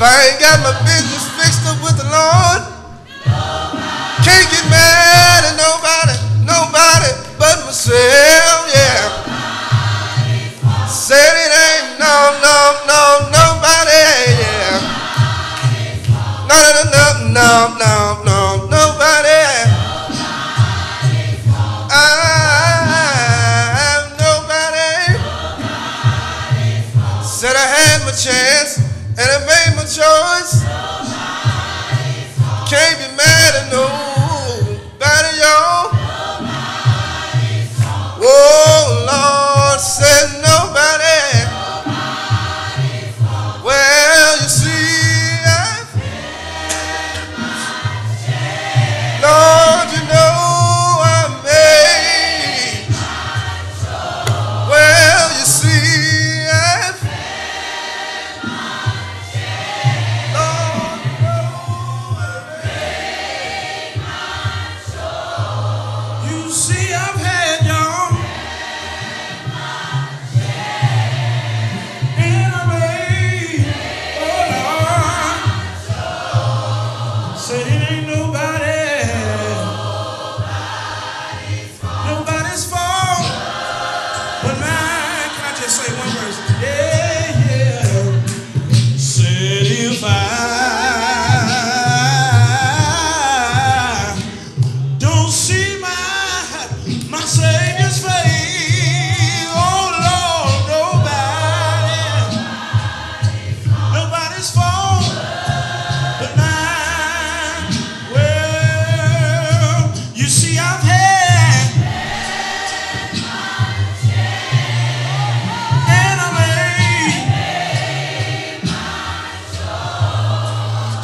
If I ain't got my business fixed up with the Lord, nobody. can't get mad at nobody, nobody but myself. Made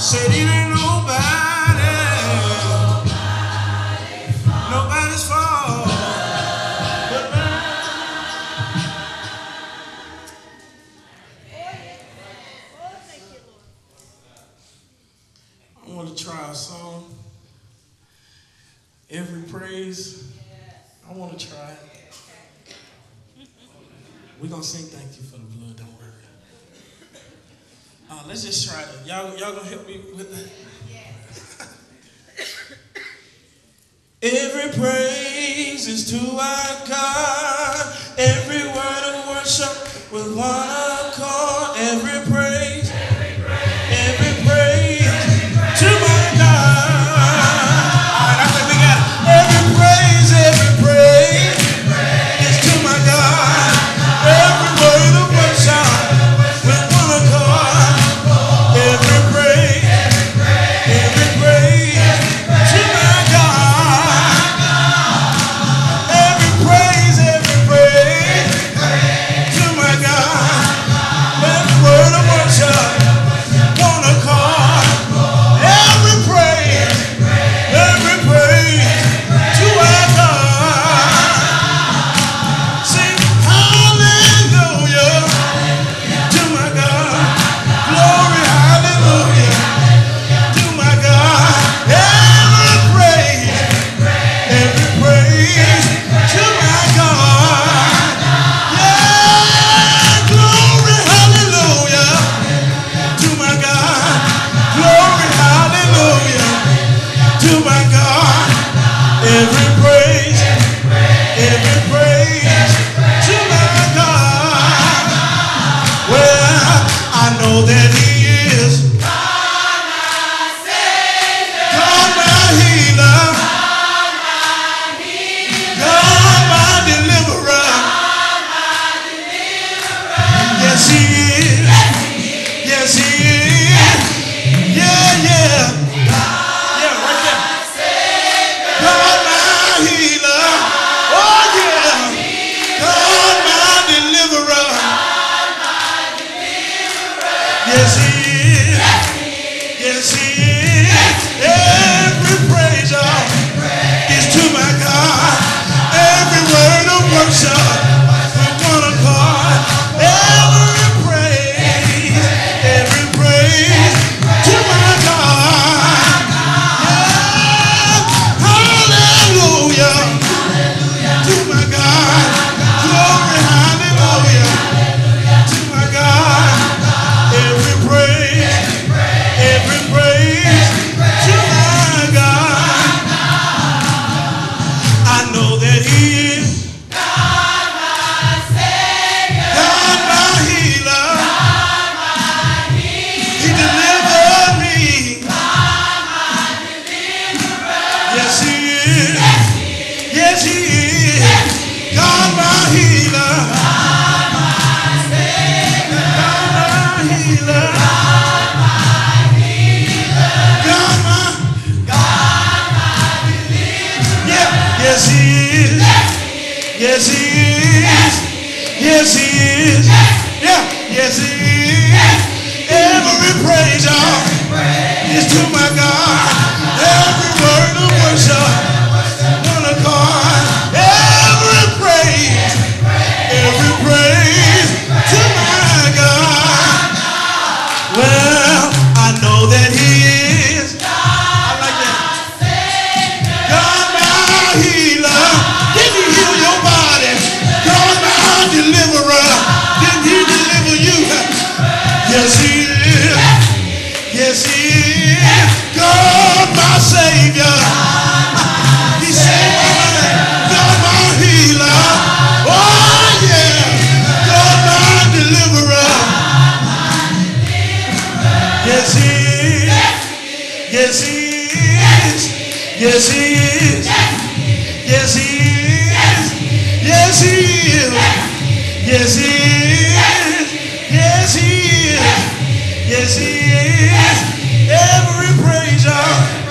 Said it ain't nobody, nobody's fault but mine. I want to try a song. Every praise. I want to try it. We're going to sing thank you for the blood, let's just try it. Y'all, y'all to help me with that? Every praise is to our God. God. His is every praise.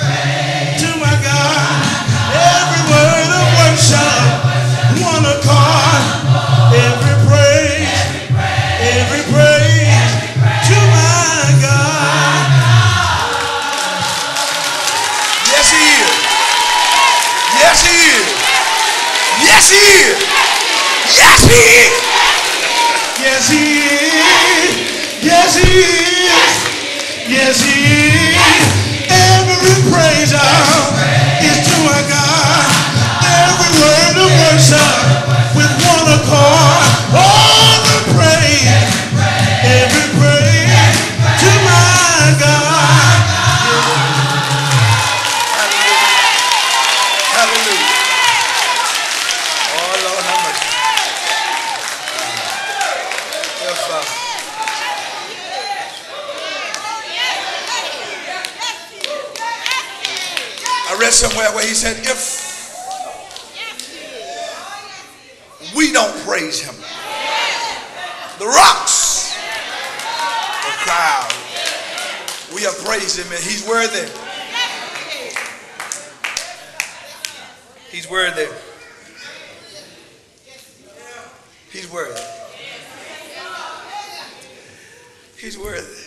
Yes, He is. somewhere where he said, if we don't praise him, the rocks will cry. We are praising him and he's worthy. He's worthy. He's worthy. He's worthy.